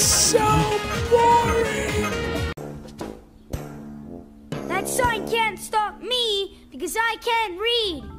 It's so boring. That sign can't stop me because I can't read.